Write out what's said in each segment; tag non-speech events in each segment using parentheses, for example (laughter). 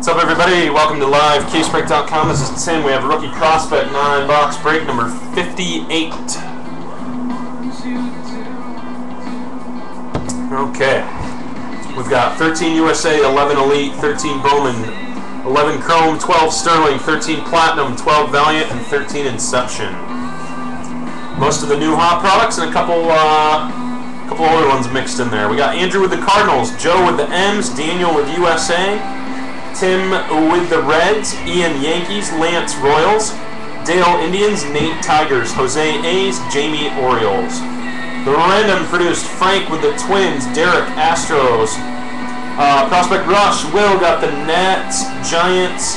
What's up, everybody? Welcome to live casebreak.com. This is Tim. We have rookie prospect nine box break number 58. Okay. We've got 13 USA, 11 Elite, 13 Bowman, 11 Chrome, 12 Sterling, 13 Platinum, 12 Valiant, and 13 Inception. Most of the new hot products and a couple, uh, couple older ones mixed in there. We got Andrew with the Cardinals, Joe with the M's, Daniel with USA, Tim with the Reds, Ian Yankees, Lance Royals, Dale Indians, Nate Tigers, Jose A's, Jamie Orioles. The random produced Frank with the Twins, Derek Astros, uh, Prospect Rush, Will got the Nats, Giants,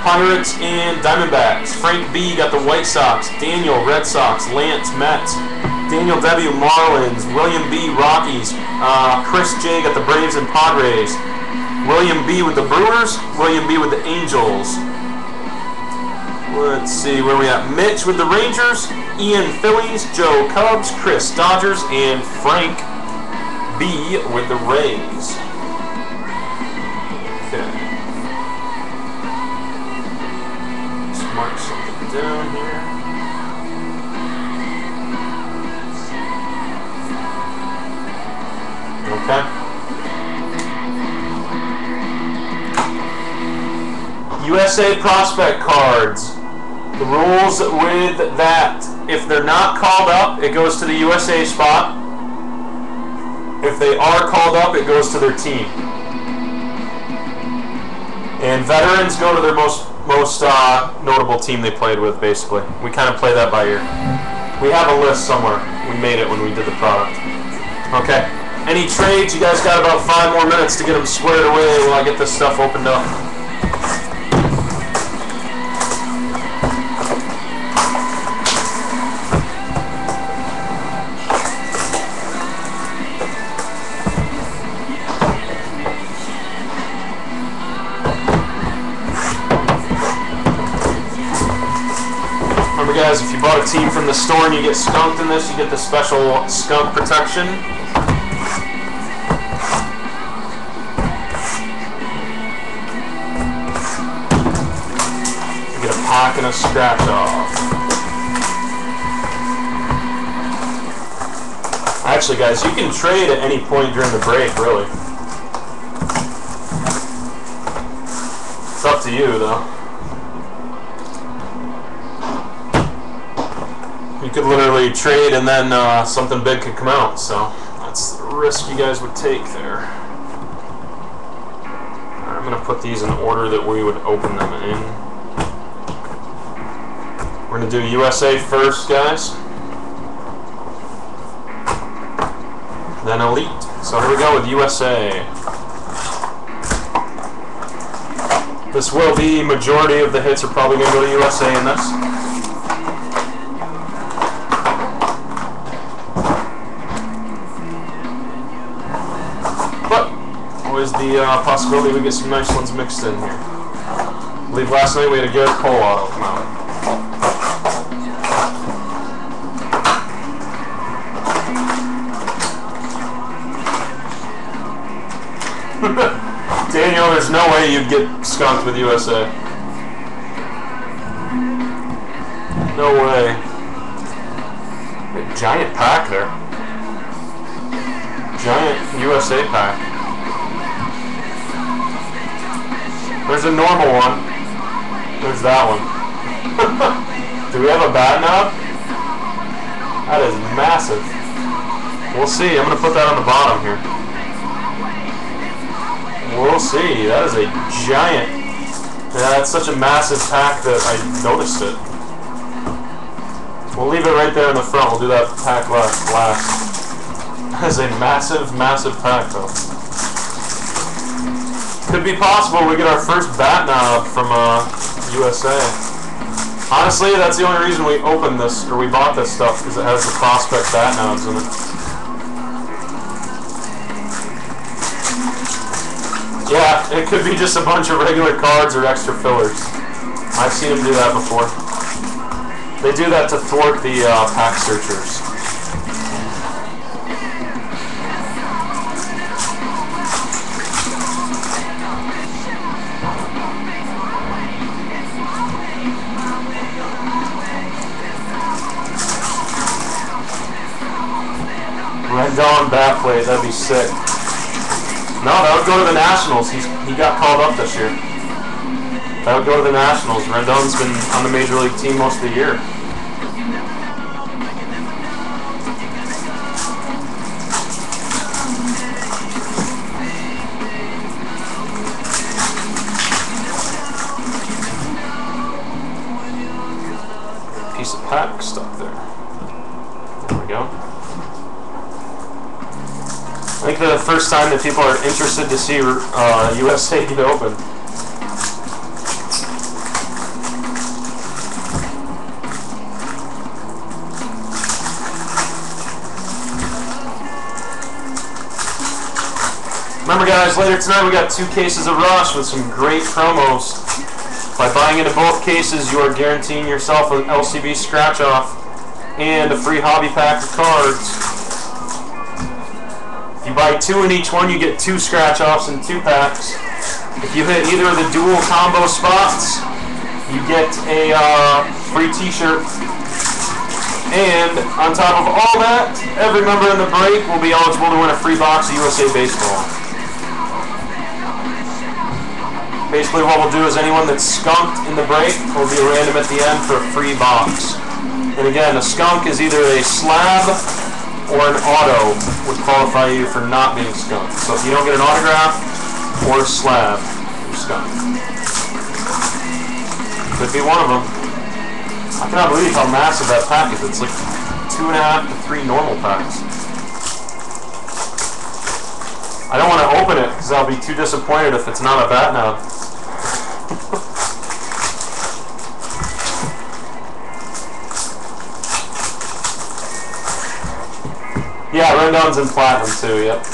Pirates, and Diamondbacks. Frank B got the White Sox, Daniel Red Sox, Lance Mets, Daniel W Marlins, William B Rockies, uh, Chris J got the Braves and Padres. William B with the Brewers, William B with the Angels. Let's see where we at. Mitch with the Rangers, Ian Phillies, Joe Cubs, Chris Dodgers, and Frank B with the Rays. Okay. Mark something down here. Okay. USA prospect cards. The rules with that, if they're not called up, it goes to the USA spot. If they are called up, it goes to their team. And veterans go to their most most uh, notable team they played with, basically. We kind of play that by ear. We have a list somewhere. We made it when we did the product. Okay. Any trades? You guys got about five more minutes to get them squared away while I get this stuff opened up. The store and you get skunked in this, you get the special skunk protection. You get a pack and a scratch off. Actually guys, you can trade at any point during the break, really. It's up to you though. You could literally trade and then uh, something big could come out, so that's the risk you guys would take there. I'm going to put these in order that we would open them in. We're going to do USA first, guys. Then Elite. So here we go with USA. This will be majority of the hits are probably going to go to USA in this. Uh, possibility we get some nice ones mixed in here. I believe last night we had a Gerrit Cole auto come out. (laughs) Daniel, there's no way you'd get skunked with USA. No way. A giant pack there. Giant USA pack. There's a normal one. There's that one. (laughs) Do we have a bat knob? That is massive. We'll see. I'm going to put that on the bottom here. We'll see. That is a giant. Yeah, that's such a massive pack that I noticed it. We'll leave it right there in the front. We'll do that pack last. last. That is a massive, massive pack, though. Could be possible we get our first bat from uh, USA. Honestly, that's the only reason we opened this, or we bought this stuff, because it has the prospect bat knobs in it. Yeah, it could be just a bunch of regular cards or extra fillers. I've seen them do that before. They do that to thwart the uh, pack searchers. Plate. That'd be sick. No, that would go to the Nationals. He's he got called up this year. That would go to the Nationals. Rendon's been on the major league team most of the year. First time that people are interested to see uh, USA get (laughs) open. Remember guys, later tonight we got two cases of Rush with some great promos. By buying into both cases, you are guaranteeing yourself an LCB scratch off and a free hobby pack of cards. You buy two in each one, you get two scratch offs and two packs. If you hit either of the dual combo spots, you get a uh, free t-shirt. And on top of all that, every member in the break will be eligible to win a free box of USA Baseball. Basically what we'll do is anyone that's skunked in the break will be random at the end for a free box. And again, a skunk is either a slab or an auto would qualify you for not being skunked. So if you don't get an autograph or a slab, you're skunked. Could be one of them. I cannot believe how massive that pack is. It's like two and a half to three normal packs. I don't want to open it because I'll be too disappointed if it's not a bat now. (laughs) yeah, Rendon's in platinum too, yep.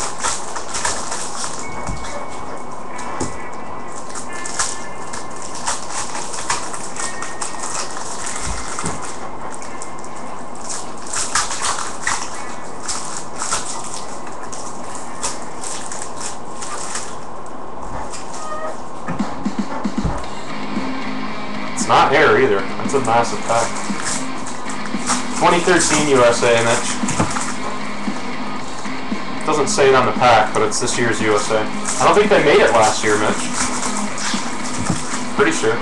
It's not air either. That's a massive pack. 2013 USA, and Mitch. Doesn't say it on the pack, but it's this year's USA. I don't think they made it last year, Mitch. Pretty sure.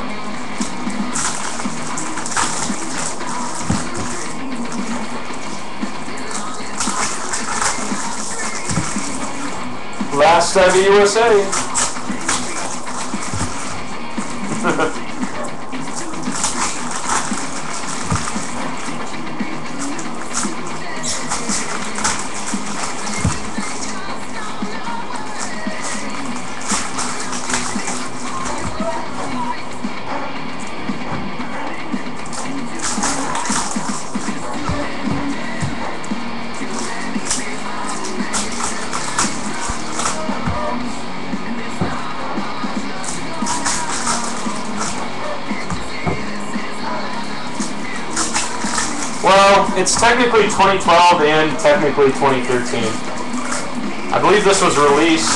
Last ever USA. (laughs) it's technically 2012 and technically 2013. I believe this was released.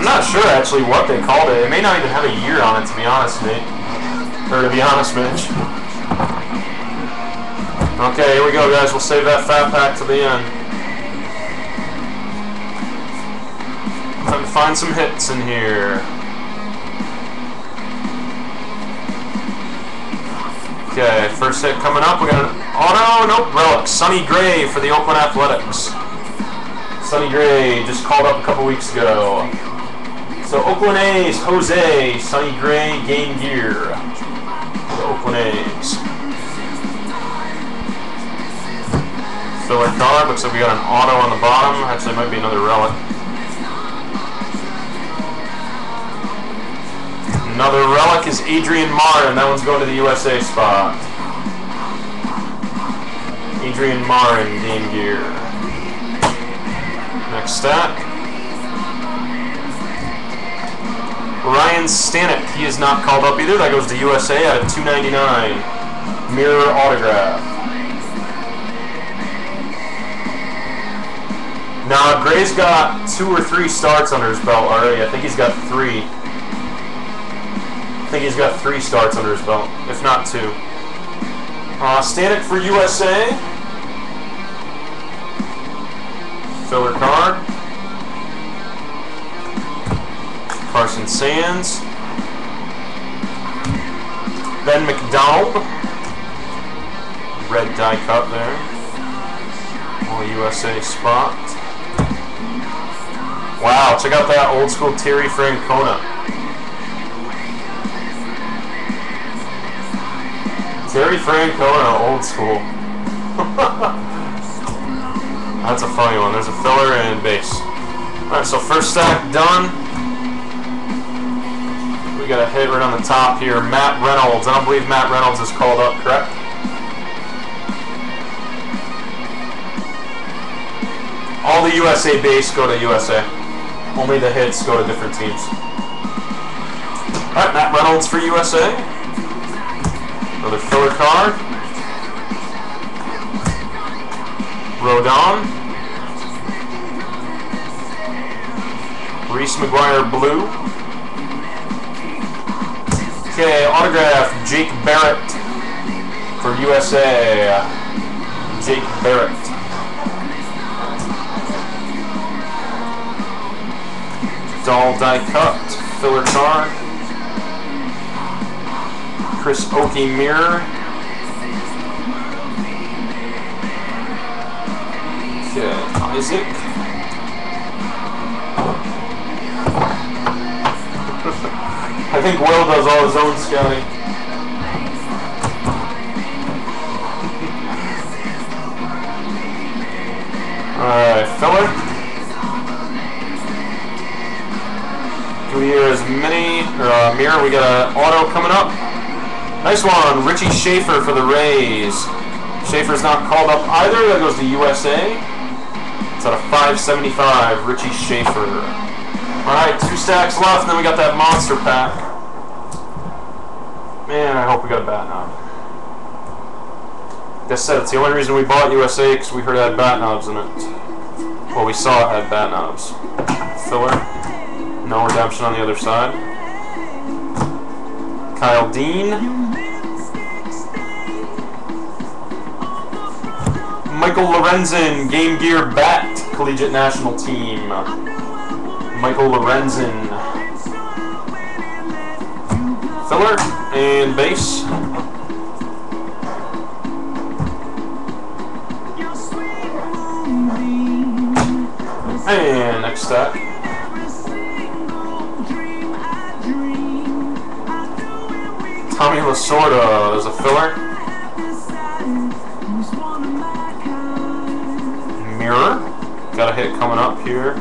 I'm not sure actually what they called it. It may not even have a year on it, to be honest, Nate. Or to be honest, Mitch. Okay, here we go, guys. We'll save that fat pack to the end. Time to find some hits in here. Okay, first hit coming up. We got Oh, auto, nope, relic. Sonny Gray for the Oakland Athletics. Sonny Gray just called up a couple weeks ago. So Oakland A's, Jose, Sonny Gray, game gear. The Oakland A's. Filler card, looks like we got an auto on the bottom. Actually, might be another relic. Another relic is Adrian Marin. That one's going to the USA spot. Adrian Marin, game gear. Next stack. Ryan Stanek. He is not called up either. That goes to USA at a 299. Mirror autograph. Now, Gray's got two or three starts under his belt already. I think he's got three. I think he's got three starts under his belt, if not two. Uh, Stanek for USA. Filler card. Carson Sands. Ben McDonald. Red die cut there. All USA spot. Wow, check out that old school Terry Francona. Terry Francona, old school. (laughs) That's a funny one. There's a filler and base. Alright, so first stack done. We got a hit right on the top here. Matt Reynolds. I don't believe Matt Reynolds is called up, correct? All the USA base go to USA. Only the hits go to different teams. Alright, Matt Reynolds for USA. Another filler card. Rodon. Reese McGuire blue. Okay, autograph Jake Barrett for USA. Jake Barrett. Doll die cut, filler card. Chris Okey mirror. Okay, Isaac. (laughs) I think Will does all his own scouting. (laughs) Alright, filler. Hear as many, or uh, mirror, we got an auto coming up. Nice one, Richie Shaffer for the Rays. Shaffer's not called up either, that goes to USA. It's at a 575, Richie Shaffer. Alright, two stacks left, and then we got that monster pack. Man, I hope we got a bat knob. Like I said, it's the only reason we bought USA, because we heard it had bat knobs in it. Well, we saw it had bat knobs. Filler. No redemption on the other side. Kyle Dean. Michael Lorenzen, Game Gear Bat, Collegiate National Team. Michael Lorenzen. Filler and base. And next stack. Tommy Lasorda is a filler. Mirror. Got a hit coming up here.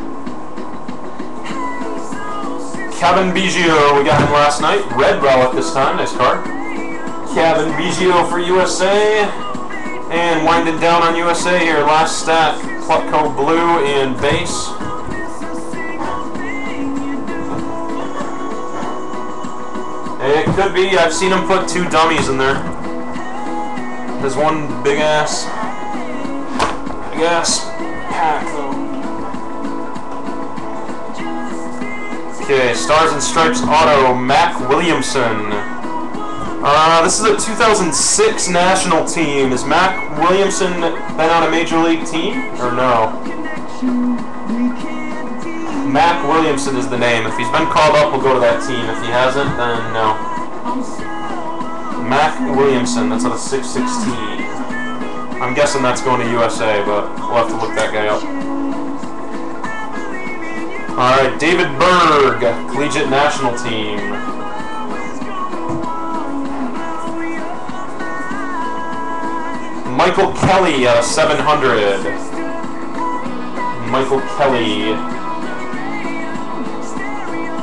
Kevin Biggio, we got him last night. Red relic this time, nice card. Kevin Biggio for USA. And winding down on USA here, last stack. Plutko Blue and base. It could be. I've seen him put two dummies in there. There's one big ass, pack though. Okay, Stars and Stripes Auto, Mac Williamson. Uh, this is a 2006 national team. Is Mac Williamson been on a major league team or no? Mac Williamson is the name. If he's been called up, we'll go to that team. If he hasn't, then no. Mac Williamson, that's on a 616. I'm guessing that's going to USA, but we'll have to look that guy up. Alright, David Berg, Collegiate National Team. Michael Kelly uh, a 700. Michael Kelly.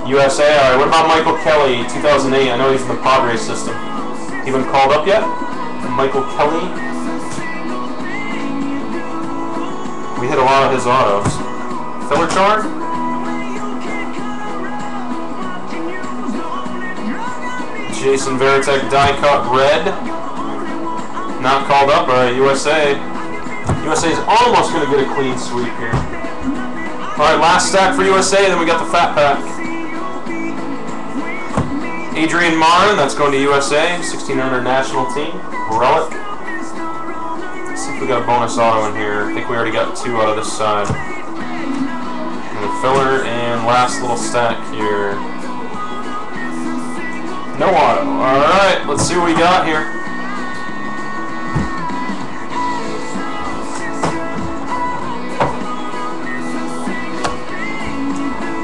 USA. All right. What about Michael Kelly, 2008? I know he's in the Padres system. He been called up yet? Michael Kelly. We hit a lot of his autos. Filler chart. Jason Varitek die cut red. Not called up. All right. USA. USA is almost going to get a clean sweep here. All right. Last stack for USA. Then we got the fat pack. Adrian Marin, that's going to USA, 1600 national team. Relic. Got a bonus auto in here. I think we already got two out of this side. filler, and last little stack here. No auto. Alright, let's see what we got here.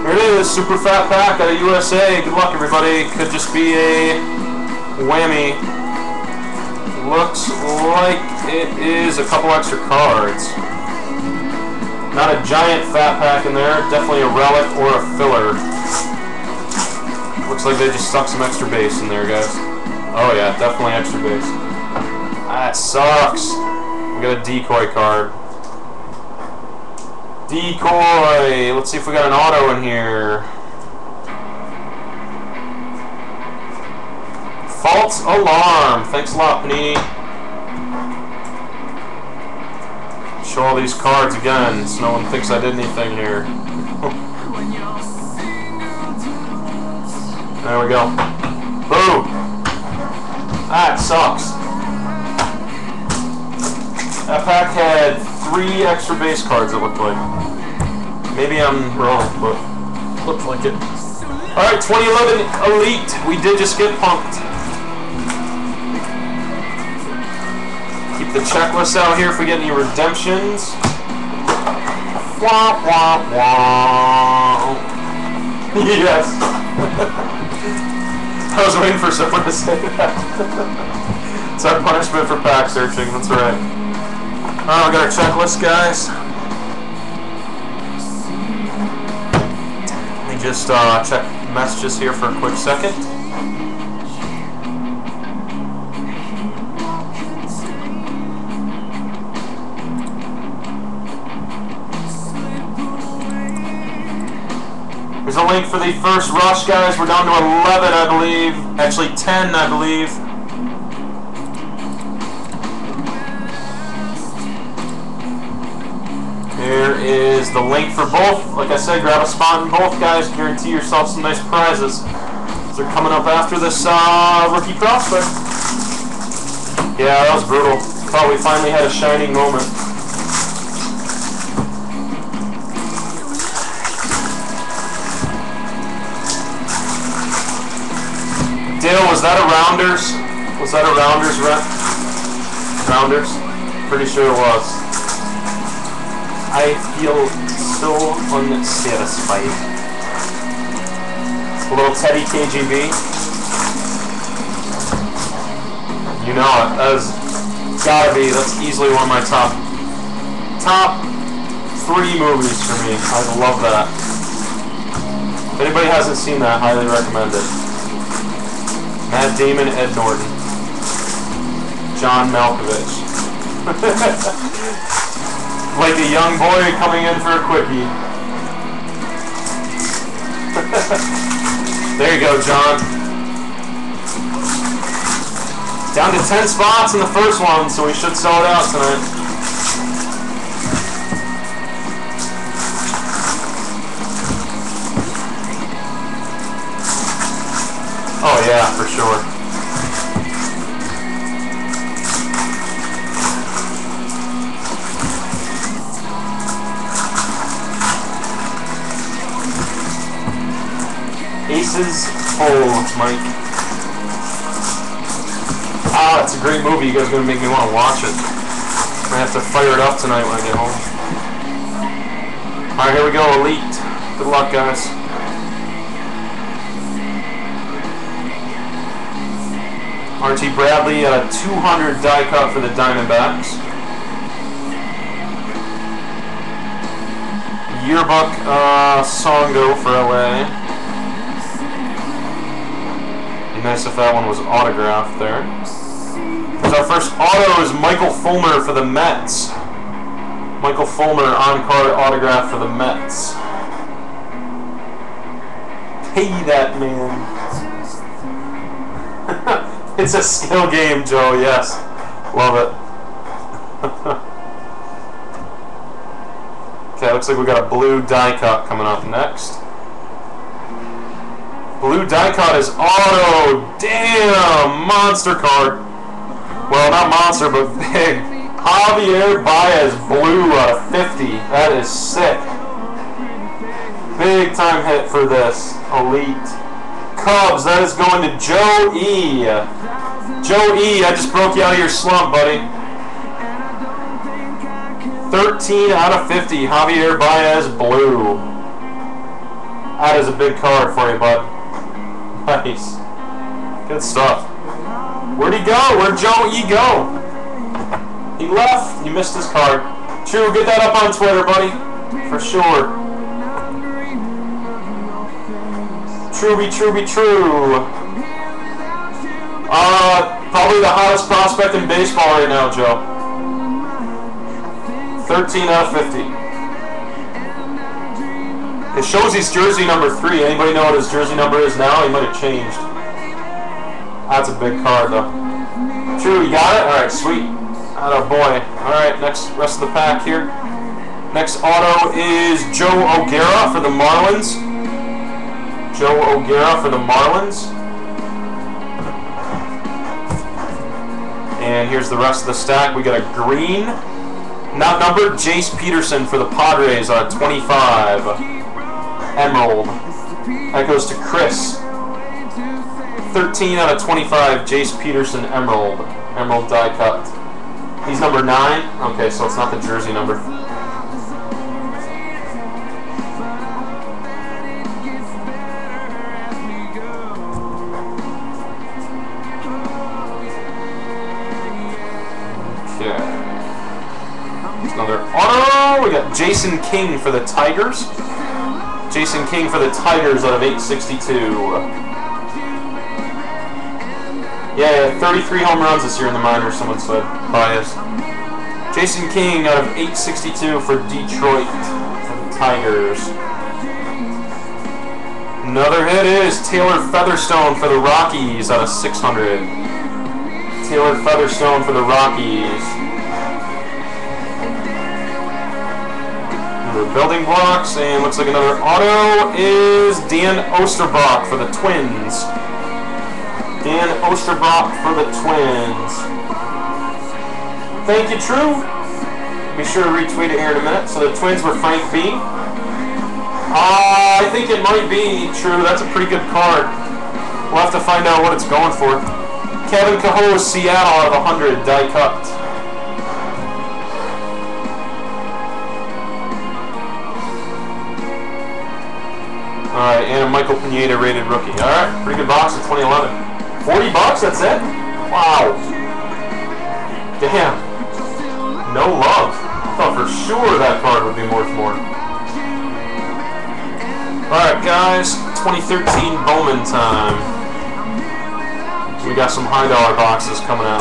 Here it is, super fat pack out of USA. Good luck, everybody. Could just be a whammy. Looks like it is a couple extra cards. Not a giant fat pack in there, definitely a relic or a filler. Looks like they just stuck some extra base in there, guys. Oh yeah, definitely extra base. That sucks. We got a decoy card. Decoy! Let's see if we got an auto in here. False alarm. Thanks a lot, Panini. Show all these cards again so no one thinks I did anything here. (laughs) there we go. Boom! That sucks. That pack had three extra base cards, it looked like. Maybe I'm wrong, but looked like it. Alright, 2011 Elite. We did just get punked. The checklist out here if we get any redemptions. Wah, wah, wah. yes. (laughs) I was waiting for someone to say that. (laughs) it's our punishment for pack searching, that's right. Oh, we got our checklist, guys. Let me just uh, check messages here for a quick second. There's a link for the first rush, guys. We're down to 11, I believe. Actually, 10, I believe. Here is the link for both. Like I said, grab a spot in both, guys. Guarantee yourself some nice prizes. They're coming up after this uh, rookie prospect. Yeah, that was brutal. Thought we finally had a shining moment. Was that a Rounders? Was that a Rounders rep? Rounders? Pretty sure it was. I feel so unsatisfied. It's a little Teddy KGB. You know it. That's gotta be, that's easily one of my top, top three movies for me. I love that. If anybody hasn't seen that, I highly recommend it. Matt Damon, Ed Norton. John Malkovich. (laughs) like a young boy coming in for a quickie. (laughs) there you go, John. Down to 10 spots in the first one, so we should sell it out tonight. Oh yeah, for sure. Aces Fold, Mike. Ah, it's a great movie. You guys are gonna make me want to watch it. Gonna have to fire it up tonight when I get home. Alright, here we go, Elite. Good luck, guys. Archie Bradley, a 200 die cut for the Diamondbacks. Yearbook uh, Songo for LA. Be nice if that one was autographed there. Because our first auto is Michael Fulmer for the Mets. Michael Fulmer on card autograph for the Mets. Pay that man. (laughs) (laughs) it's a skill game, Joe, yes. Love it. (laughs) okay, looks like we got a blue die cut coming up next. Blue die cut is auto. Damn, monster card. Well, not monster, but (laughs) big. Javier Baez blue out of 50. That is sick. Big time hit for this. Elite. Cubs, that is going to Joe E. Joe E, I just broke you out of your slump, buddy. 13 out of 50. Javier Baez blue. That is a big card for you, bud. (laughs) Nice. Good stuff. Where'd he go? Where'd Joe E go? (laughs) He left. He missed his card. True, get that up on Twitter, buddy. For sure. True be true be true. Uh, probably the hottest prospect in baseball right now, Joe. 13 out of 50. It shows he's jersey number 3. Anybody know what his jersey number is now? He might have changed. That's a big card, though. True, you got it? Alright, sweet. Oh boy. Alright, next rest of the pack here. Next auto is Joe O'Gara for the Marlins. Joe O'Gara for the Marlins. And here's the rest of the stack. We got a green, not numbered, Jace Peterson for the Padres on 25. Emerald. That goes to Chris. 13 out of 25, Jace Peterson Emerald. Emerald die cut. He's number 9. Okay, so it's not the jersey number. Jason King for the Tigers. Jason King for the Tigers out of 862. Yeah, 33 home runs this year in the minors, someone said. Bias. Jason King out of 862 for Detroit for the Tigers. Another hit is Taylor Featherstone for the Rockies out of 600. Taylor Featherstone for the Rockies. Building blocks, and looks like another auto is Dan Osterbrock for the Twins. Dan Osterbrock for the Twins. Thank you, True. Be sure to retweet it here in a minute. So the Twins were Frank B. Uh, I think it might be True. That's a pretty good card. We'll have to find out what it's going for. Kevin Cahoe, Seattle out of 100, die cut. Alright, and a Michael Pineda rated rookie. Alright, pretty good box of 2011. 40 bucks, that's it? Wow. Damn. No love. I thought for sure that card would be worth more. Alright, guys. 2013 Bowman time. We got some high dollar boxes coming out.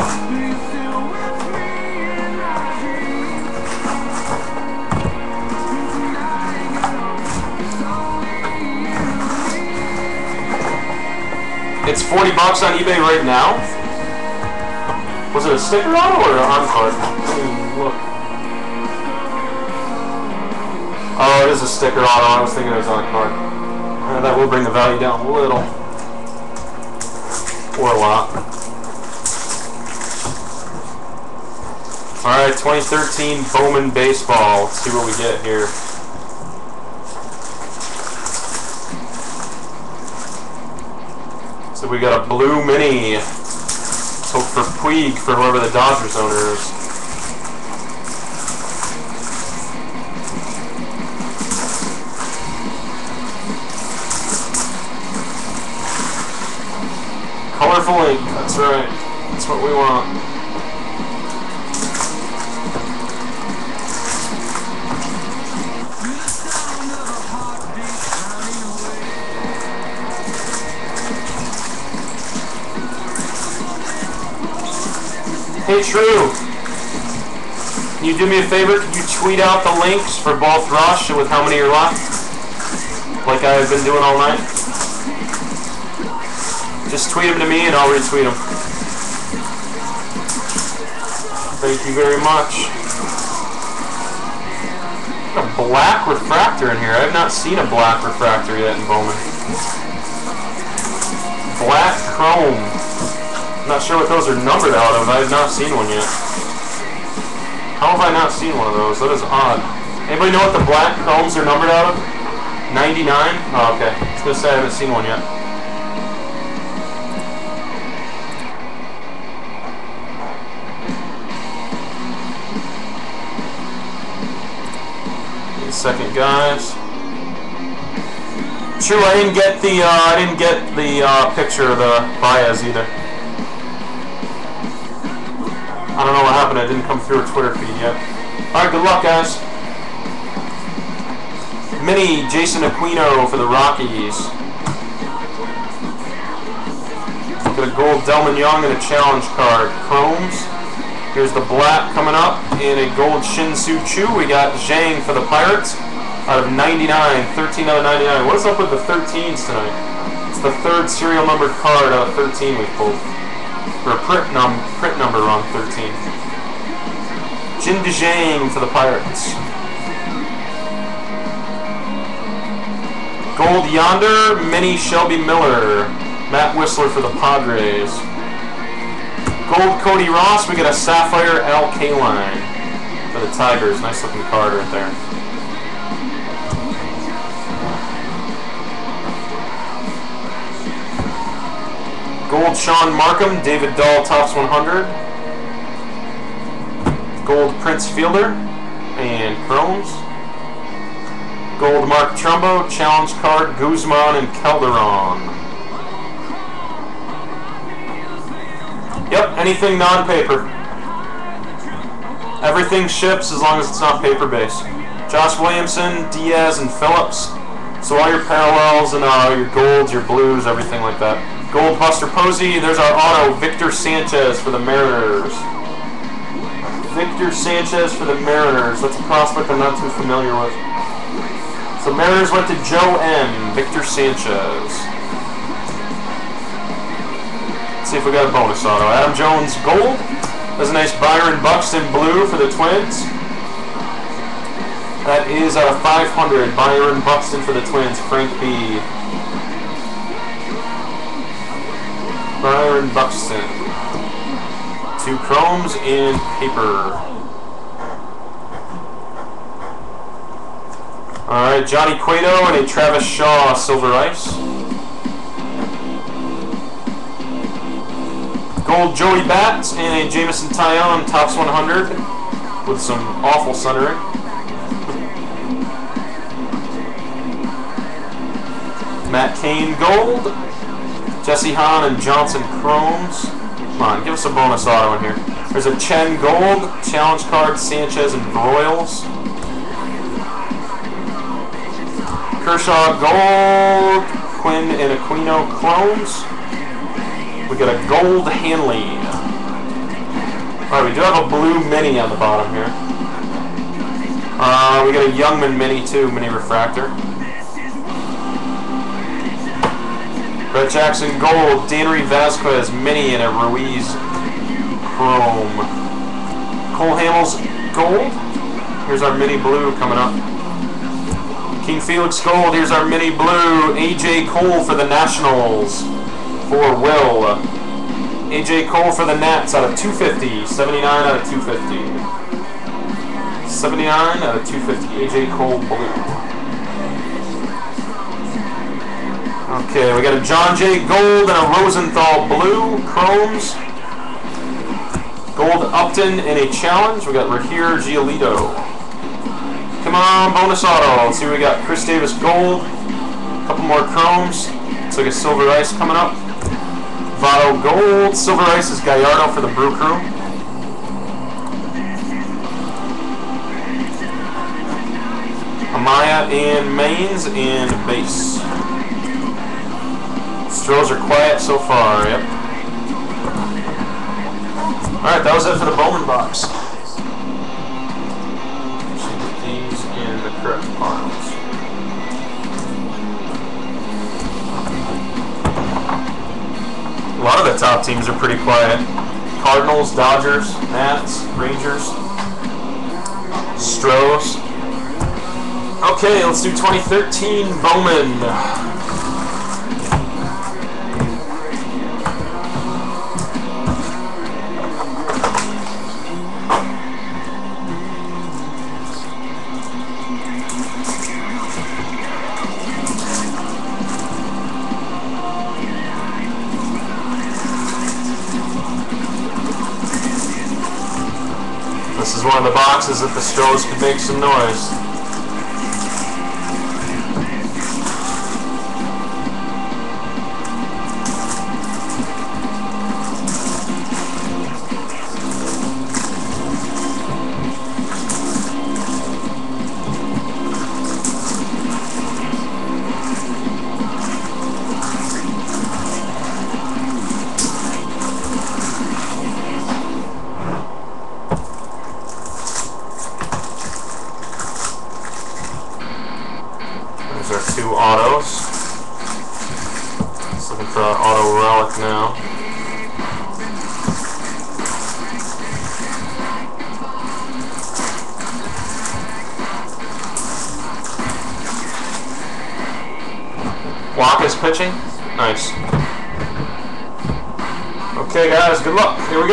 It's 40 bucks on eBay right now. Was it a sticker auto or an on card? Look. Oh, it is a sticker auto. I was thinking it was on a card. Uh, that will bring the value down a little. Or a lot. Alright, 2013 Bowman Baseball. Let's see what we get here. We got a blue mini. Hope for Puig for whoever the Dodgers owner is. Colorful ink, that's right. That's what we want. Hey, True. Can you do me a favor? Can you tweet out the links for both Rush with how many are left? Like I've been doing all night? Just tweet them to me and I'll retweet them. Thank you very much. A black refractor in here. I have not seen a black refractor yet in Bowman. Black chrome. Not sure what those are numbered out of. I have not seen one yet. How have I not seen one of those? That is odd. Anybody know what the black chromes are numbered out of? 99? Oh, okay. I was gonna say I haven't seen one yet. Second, guys. True, I didn't get the uh, I didn't get the uh, picture of the Baez either. I don't know what happened. I didn't come through a Twitter feed yet. All right, good luck, guys. Mini Jason Aquino for the Rockies. Got a gold Delmon Young and a challenge card. Chromes. Here's the black coming up in a gold Shin-Soo Choo. We got Zhang for the Pirates out of 99, 13 out of 99. What's up with the 13s tonight? It's the third serial numbered card out of 13 we pulled. For a print, num print number on 13. Jin Zhang for the Pirates. Gold Yonder, Mini Shelby Miller. Matt Wisler for the Padres. Gold Cody Ross, we got a Sapphire Al Kaline for the Tigers. Nice looking card right there. Gold Sean Markham, David Dahl Tops 100. Gold Prince Fielder and Chromes. Gold Mark Trumbo, Challenge Card, Guzman and Calderon. Yep, anything non-paper. Everything ships as long as it's not paper-based. Josh Williamson, Diaz, and Phillips. So all your parallels and uh, your golds, your blues, everything like that. Gold Buster Posey. There's our auto, Victor Sanchez for the Mariners. Victor Sanchez for the Mariners. That's a prospect I'm not too familiar with. So Mariners went to Joe M. Victor Sanchez. Let's see if we got a bonus auto. Adam Jones gold. There's a nice Byron Buxton blue for the Twins. That is out of 500. Byron Buxton for the Twins. Frank B. Byron Buxton. Two chromes and paper. Alright, Johnny Cueto and a Travis Shaw Silver Ice. Gold Joey Bats and a Jameson Taillon Tops 100 with some awful centering. Matt Cain Gold. Jesse Hahn and Johnson Chromes. Come on, give us a bonus auto in here. There's a Chen Gold, Challenge Card, Sanchez, and Broyles. Kershaw Gold, Quinn and Aquino Clones. We got a Gold Hanley. Alright, we do have a blue mini on the bottom here. Uh, we got a Youngman mini too, mini refractor. Brett Jackson Gold, Danry Vasquez Mini, and a Ruiz Chrome. Cole Hamels Gold. Here's our Mini Blue coming up. King Felix Gold, here's our Mini Blue. AJ Cole for the Nationals. For Will. AJ Cole for the Nats out of 250. 79 out of 250. 79 out of 250. AJ Cole Blue. Okay, we got a Jon Jay Gold and a Rosenthal Blue, Chromes. Gold Upton in a Challenge. We got Rahir Giolito. Come on, bonus auto. Let's see we got. Chris Davis Gold. A couple more Chromes. Looks like a Silver Ice coming up. Votto Gold. Silver Ice is Gallardo for the Brew Crew. Amaya and Mains and Base. Stros are quiet so far, yep. Alright, that was it for the Bowman box. Should put these in the correct piles. A lot of the top teams are pretty quiet. Cardinals, Dodgers, Nats, Rangers, Stros. Okay, let's do 2013 Bowman. Boxes that the Stros could make some noise.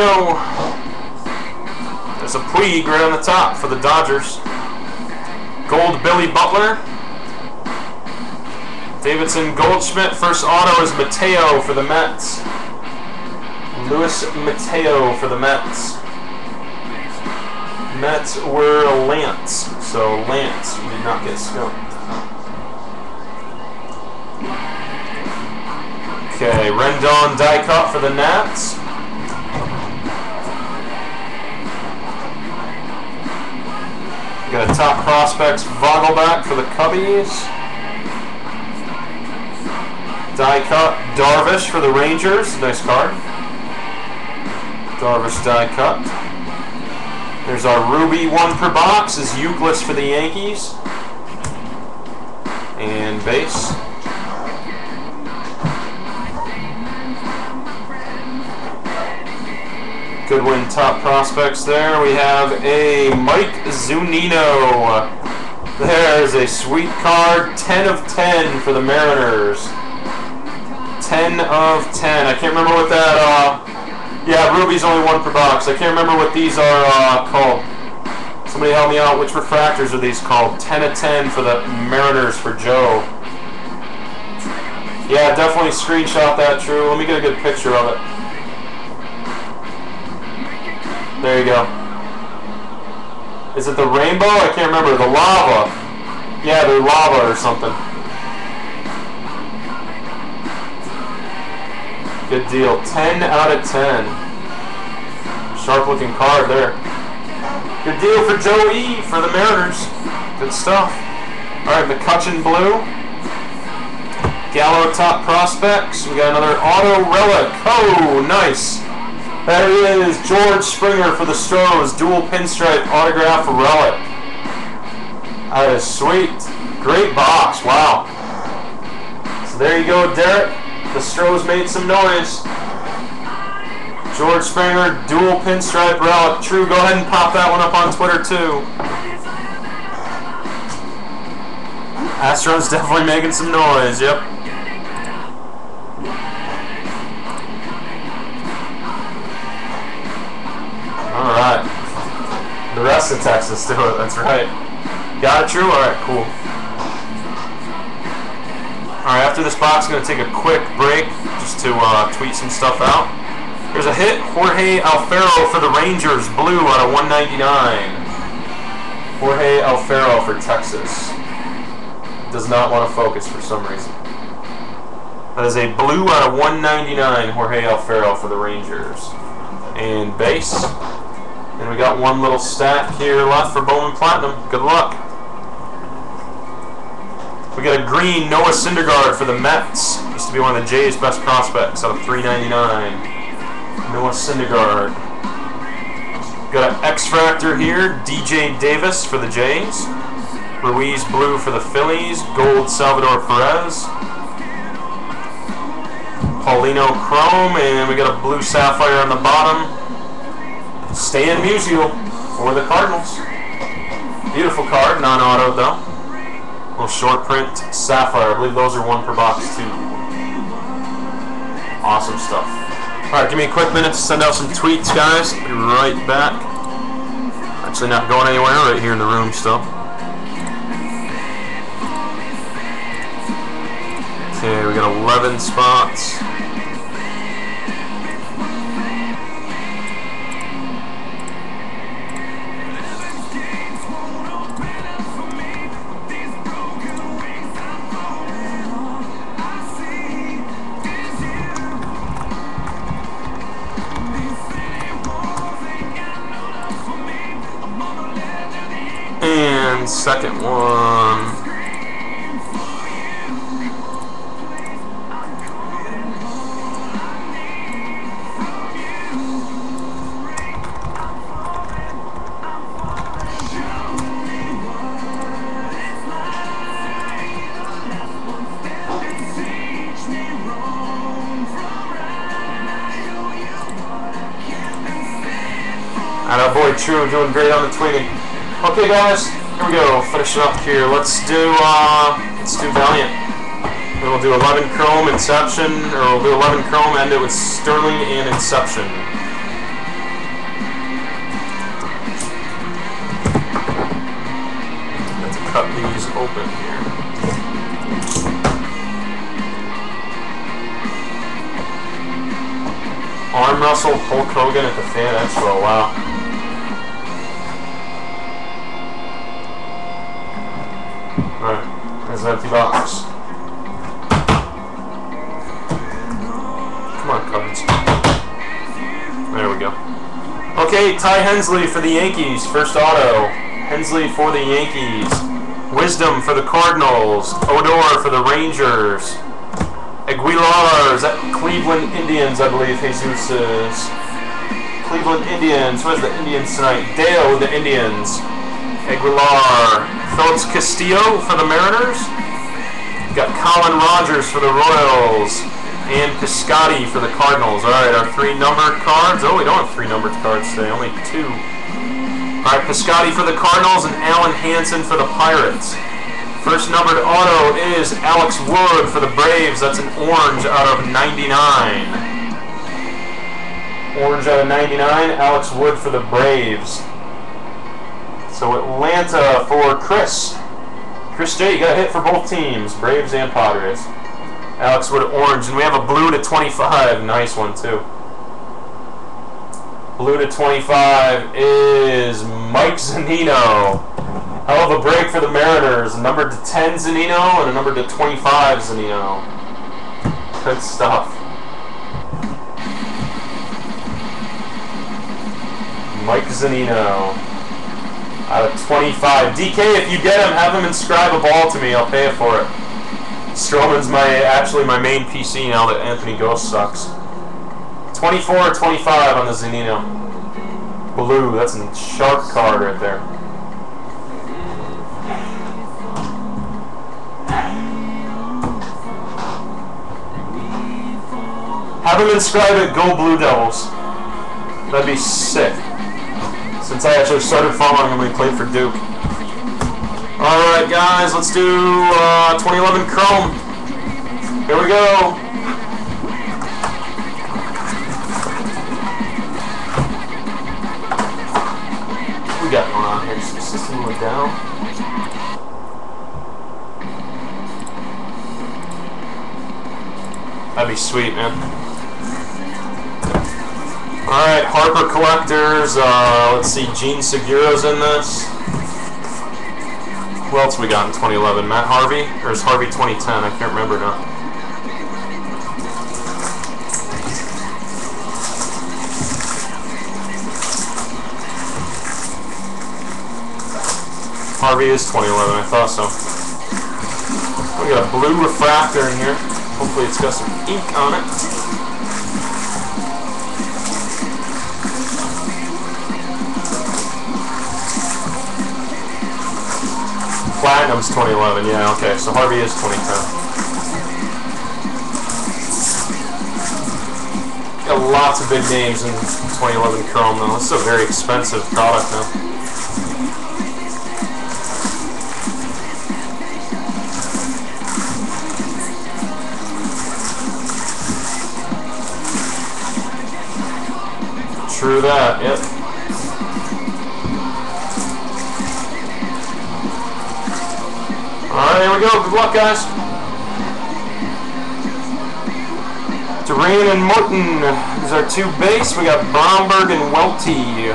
Go. There's a Puig right on the top for the Dodgers. Gold Billy Butler. Davidson Goldschmidt. First auto is Mateo for the Mets. Luis Mateo for the Mets. Mets were Lance, so Lance did not get skunked. Okay, Rendon die cut for the Nats. Prospects Vogelbach for the Cubbies. Die cut Darvish for the Rangers. Nice card. Darvish die cut. There's our Ruby one per box is Euclid for the Yankees. And base. Goodwin top prospects there. We have a Mike Zunino. There's a sweet card. 10 of 10 for the Mariners. 10 of 10. I can't remember what that, uh, yeah, Ruby's only one per box. I can't remember what these are uh, called. Somebody help me out. Which refractors are these called? 10 of 10 for the Mariners for Joe. Yeah, definitely screenshot that, True. Let me get a good picture of it. There you go. Is it the rainbow? I can't remember. The lava. Yeah, they're lava or something. Good deal. 10 out of 10. Sharp looking card there. Good deal for Joe E for the Mariners. Good stuff. Alright, McCutcheon Blue. Gallo Top Prospects. We got another Auto Relic. Oh, nice. He is, George Springer for the Stros, dual pinstripe autograph relic. That is sweet. Great box, wow. So there you go, Derek. The Stros made some noise. George Springer, dual pinstripe relic. True, go ahead and pop that one up on Twitter too. Astros definitely making some noise, yep. Rest Texas do it, (laughs) that's right. Got it true? Alright, cool. Alright, after this box, I'm going to take a quick break just to uh, tweet some stuff out. There's a hit, Jorge Alfaro for the Rangers, blue out of 199. Jorge Alfaro for Texas. Does not want to focus for some reason. That is a blue out of 199, Jorge Alfaro for the Rangers. And base. And we got one little stack here left for Bowman Platinum. Good luck. We got a green Noah Syndergaard for the Mets. Used to be one of the Jays' best prospects out of 399. Noah Syndergaard. Got an X-Factor here, DJ Davis for the Jays. Ruiz Blue for the Phillies. Gold Salvador Perez. Paulino Chrome, and we got a blue Sapphire on the bottom. Stan Musial for the Cardinals. Beautiful card, non-auto though. Little short print Sapphire. I believe those are one per box too. Awesome stuff. Alright, give me a quick minute to send out some tweets, guys. Be right back. Actually not going anywhere, right here in the room still. Okay, we got 11 spots. Second one. And our boy True doing great on the tweeting. Okay, guys, go. Finishing up here. Let's do uh, let's do Valiant. Then we'll do 11 Chrome Inception, or we'll do 11 Chrome, end it with Sterling and Inception. Let's cut these open here. Arm wrestle Hulk Hogan at the Fan Expo. Wow. Come on, cards. There we go. Okay, Ty Hensley for the Yankees. First auto. Hensley for the Yankees. Wisdom for the Cardinals. Odor for the Rangers. Aguilar is that Cleveland Indians, I believe Jesus is. Cleveland Indians. Who has the Indians tonight? Dale with the Indians. Aguilar. Phillips Castillo for the Mariners. Got Colin Rogers for the Royals. And Piscotti for the Cardinals. Alright, our three numbered cards. Oh, we don't have three numbered cards today, only two. Alright, Piscotti for the Cardinals and Alen Hanson for the Pirates. First numbered auto is Alex Wood for the Braves. That's an orange out of 99. Orange out of 99. Alex Wood for the Braves. So Atlanta for Chris. Chris J, you got a hit for both teams, Braves and Padres. Alex Wood orange, and we have a blue to 25. Nice one too. Blue to 25 is Mike Zunino. Hell of a break for the Mariners. A number to 10 Zunino and a number to 25 Zunino. Good stuff. Mike Zunino. Out of 25. DK, if you get him, have him inscribe a ball to me. I'll pay it for it. Stroman's my actually my main PC now that Anthony Gose sucks. 24 or 25 on the Zunino. Blue, that's a sharp card right there. Have him inscribe it Go Blue Devils. That'd be sick. Since I actually started following him he played for Duke. Alright guys, let's do uh, 2011 Chrome. Here we go. We got going on here? The system went down? That'd be sweet, man. Alright, Harper Collectors. Uh, let's see, Jean Segura's in this. Who else we got in 2011? Matt Harvey? Or is Harvey 2010? I can't remember now. Harvey is 2011, I thought so. We got a blue refractor in here. Hopefully it's got some ink on it. Platinum's 2011, yeah, okay, so Harvey is 2010. Got lots of big names in 2011 Chrome though. This is a very expensive product now. True that, yep. Alright, here we go. Good luck, guys. Duran and Morton is our two base. We got Bromberg and Welty.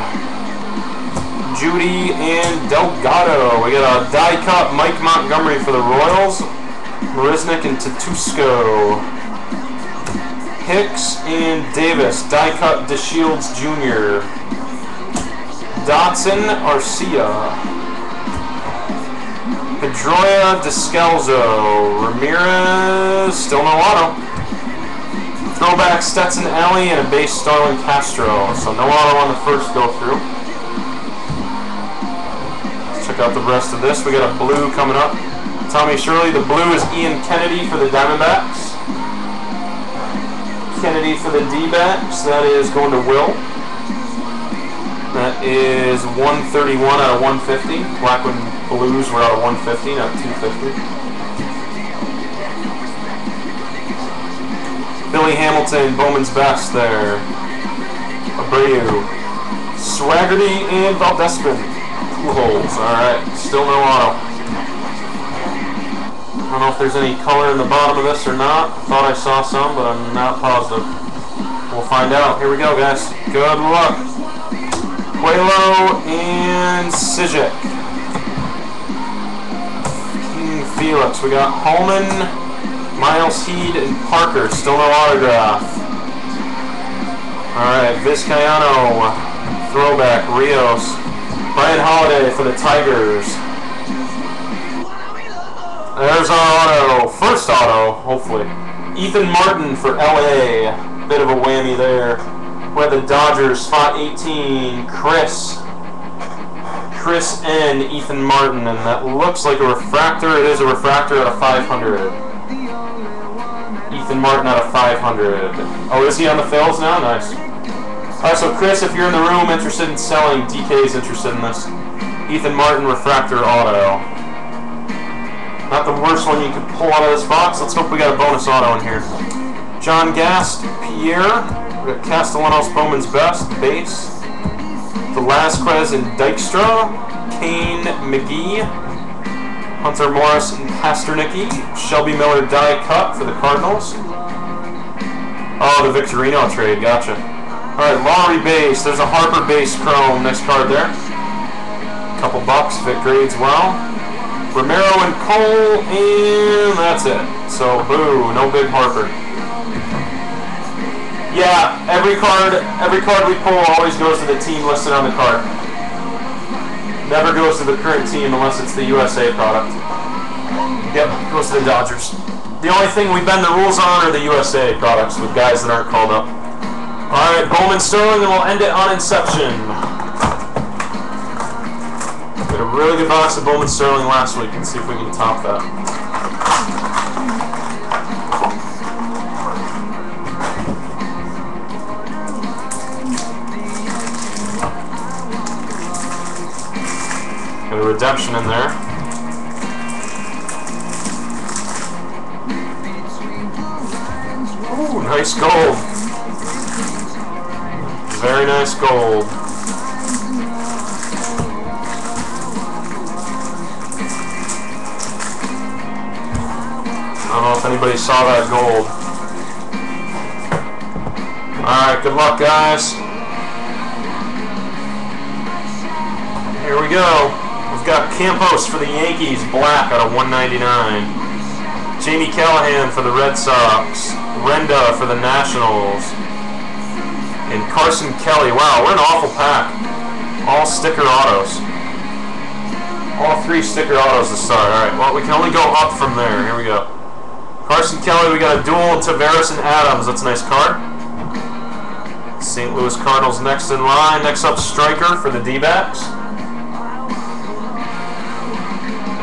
Judy and Delgado. We got a die cut Mike Montgomery for the Royals. Marisnick and Tatusko. Hicks and Davis. Die cut DeShields Jr. Dotson Arcia. Pedroia Descalso. Ramirez, still no auto. Throwback Stetson Alley and a base Starlin Castro. So no auto on the first go through. Let's check out the rest of this. We got a blue coming up. Tommy Shirley. The blue is Ian Kennedy for the Diamondbacks. Kennedy for the D-backs. That is going to Will. That is 131 out of 150. Blackwood Blues were out of 150, not 250. Billy Hamilton, Bowman's best there. Abreu. Swaggerty and Valdespin. Pujols. Alright, still no auto. I don't know if there's any color in the bottom of this or not. Thought I saw some, but I'm not positive. We'll find out. Here we go, guys. Good luck. Quelo and Sijic. Felix. We got Holman, Miles Heed, and Parker. Still no autograph. Alright, Vizcaino. Throwback. Rios. Bryan Holaday for the Tigers. There's our auto. First auto, hopefully. Ethan Martin for LA. Bit of a whammy there. We have the Dodgers, spot 18. Chris. Chris N. Ethan Martin. And that looks like a refractor. It is a refractor out of 500. Ethan Martin out of 500. Oh, is he on the Phils now? Nice. Alright, so Chris, if you're in the room interested in selling, DK is interested in this. Ethan Martin refractor auto. Not the worst one you could pull out of this box. Let's hope we got a bonus auto in here. John Gast, Pierre. Castellanos Bowman's best, base. Velasquez and Dykstra. Kane McGee. Hunter Morris and Pastornicky. Shelby Miller die cut for the Cardinals. Oh, the Victorino trade, gotcha. Alright, Lowry base. There's a Harper base chrome. Next card there. Couple bucks, Vic grades well. Romero and Cole, and that's it. So, boo, no big Harper. Yeah, every card, every card we pull always goes to the team listed on the card. Never goes to the current team unless it's the USA product. Yep, goes to the Dodgers. The only thing we bend the rules on are the USA products with guys that aren't called up. All right, Bowman Sterling, and we'll end it on Inception. Got a really good box of Bowman Sterling last week. Let's see if we can top that. Redemption in there. Ooh, nice gold. Very nice gold. I don't know if anybody saw that gold. Alright, good luck, guys. Here we go. Campos for the Yankees, black out of 199. Jamie Callahan for the Red Sox. Renda for the Nationals. And Carson Kelly. Wow, we're an awful pack. All sticker autos. All three sticker autos to start. Alright, well, we can only go up from there. Here we go. Carson Kelly, we got a dual Taveras and Adams. That's a nice card. St. Louis Cardinals next in line. Next up, Stryker for the D-backs.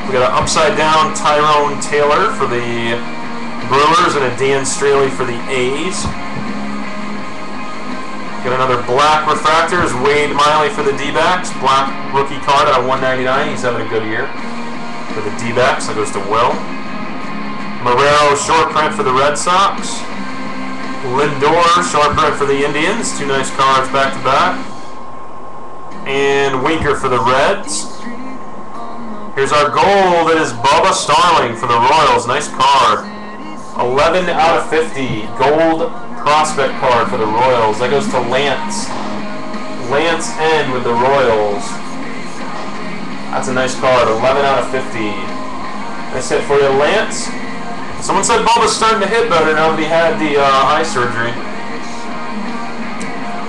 We got an upside down Tyrone Taylor for the Brewers and a Dan Straley for the A's. Got another black refractor Wade Miley for the D-backs. Black rookie card at of 199. He's having a good year for the D-backs. That goes to Will. Marrero short print for the Red Sox. Lindor short print for the Indians. Two nice cards back to back. And Winker for the Reds. Here's our gold. that is Bubba Starling for the Royals. Nice card. 11 out of 50. Gold prospect card for the Royals. That goes to Lance. Lance N with the Royals. That's a nice card. 11 out of 50. Nice hit for you, Lance. Someone said Bubba's starting to hit better now that he had the uh, eye surgery.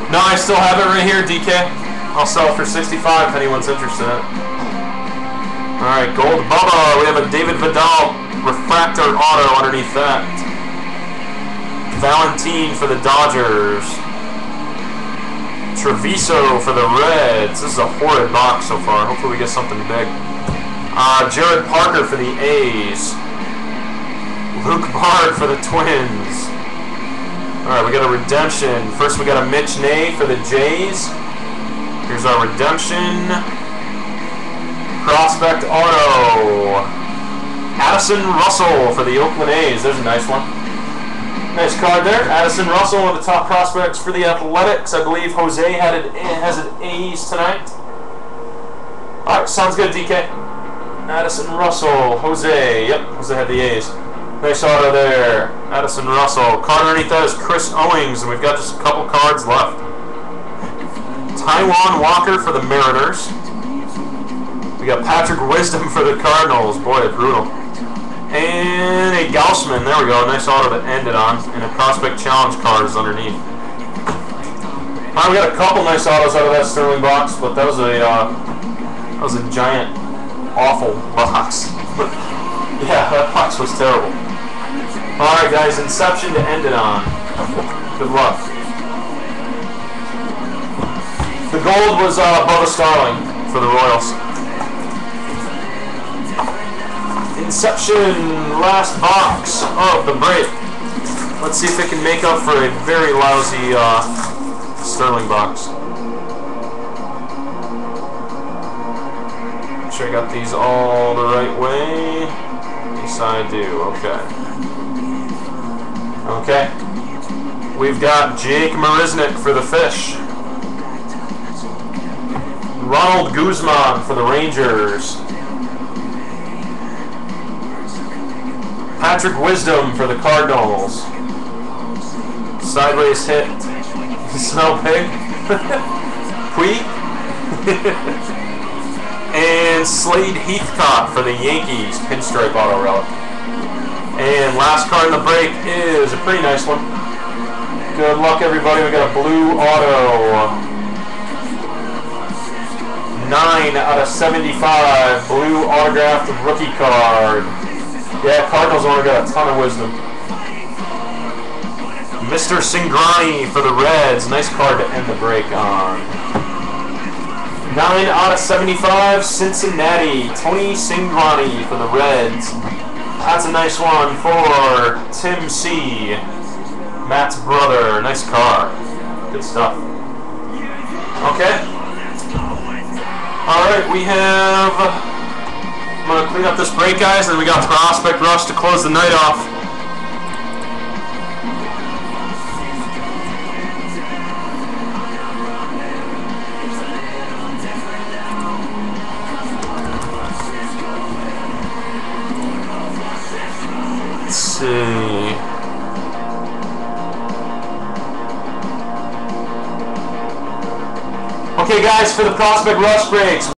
No, I still have it right here, DK. I'll sell it for 65 if anyone's interested. Alright, Gold Bubba. We have a David Vidal refractor auto underneath that. Valentine for the Dodgers. Travieso for the Reds. This is a horrid box so far. Hopefully we get something big. Uh, Jared Parker for the A's. Luke Bard for the Twins. Alright, we got a redemption. First we got a Mitch Nay for the Jays. Here's our redemption. Prospect Auto. Addison Russell for the Oakland A's. There's a nice one. Nice card there. Addison Russell, one of the top prospects for the Athletics. I believe Jose had it has an A's tonight. Alright, sounds good, DK. Addison Russell, Jose. Yep, Jose had the A's. Nice auto there. Addison Russell. Card underneath that is Chris Owings, and we've got just a couple cards left. Taijuan Walker for the Mariners. We got Patrick Wisdom for the Cardinals. Boy, brutal. And a Gausman. There we go. Nice auto to end it on. And a Prospect Challenge card is underneath. Alright, we got a couple nice autos out of that Sterling box, but that was a uh, that was a giant, awful box. (laughs) yeah, that box was terrible. Alright guys, Inception to end it on. Good luck. The gold was uh, Bubba Starling for the Royals. Inception, last box of the break. Let's see if it can make up for a very lousy uh, Sterling box. Make sure I got these all the right way. Yes, I do. Okay. Okay. We've got Jake Marisnick for the Fish. Ronald Guzman for the Rangers. Patrick Wisdom for the Cardinals. Sideways hit. (laughs) Smell pig. (laughs) Quee. (laughs) and Slade Heathcott for the Yankees. Pinstripe auto relic. And last card in the break is a pretty nice one. Good luck, everybody. We got a blue auto. 9 out of 75. Blue autographed rookie card. Yeah, Cardinals only got a ton of wisdom. Mr. Cingrani for the Reds. Nice card to end the break on. 9 out of 75. Cincinnati. Tony Cingrani for the Reds. That's a nice one for Tim C. Matt's brother. Nice car. Good stuff. Okay. Alright, we have... I'm to clean up this break, guys, and we got Prospect Rush to close the night off. See. Okay, guys, for the Prospect Rush breaks.